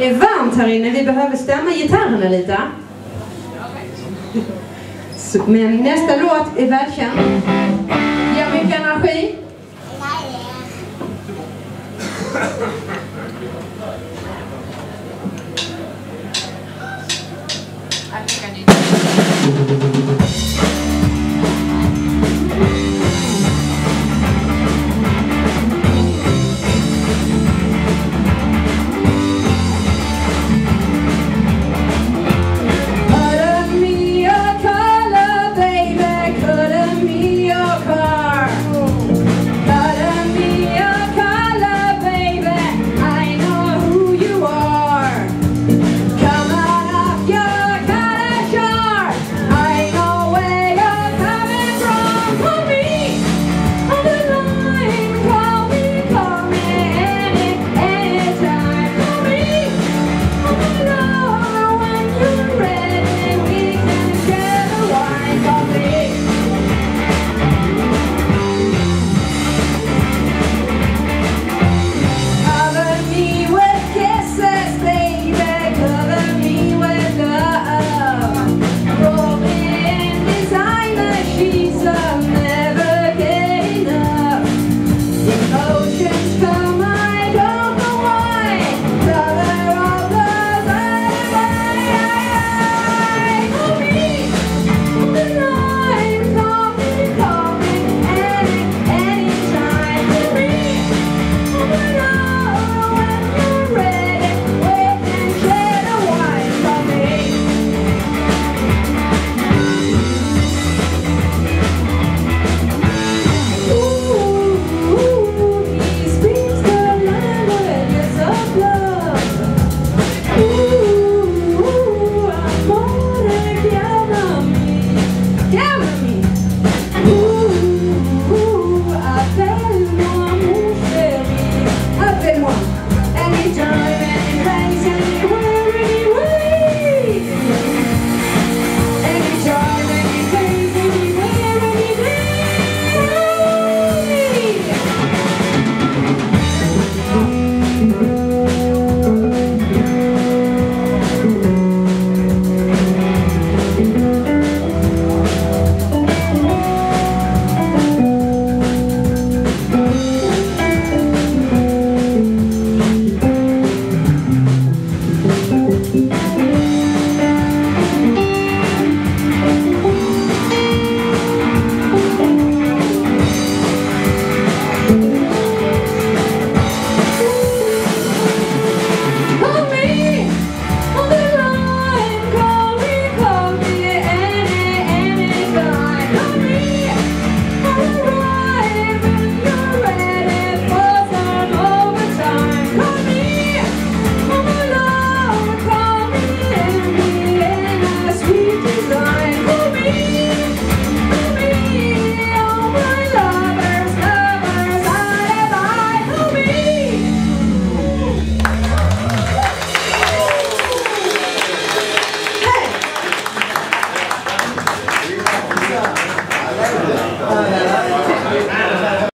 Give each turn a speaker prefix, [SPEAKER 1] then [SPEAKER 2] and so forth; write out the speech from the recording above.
[SPEAKER 1] Det är varmt här inne, vi behöver stämma gitarrerna lite. Men nästa låt är välkänd. Ger mycket energi.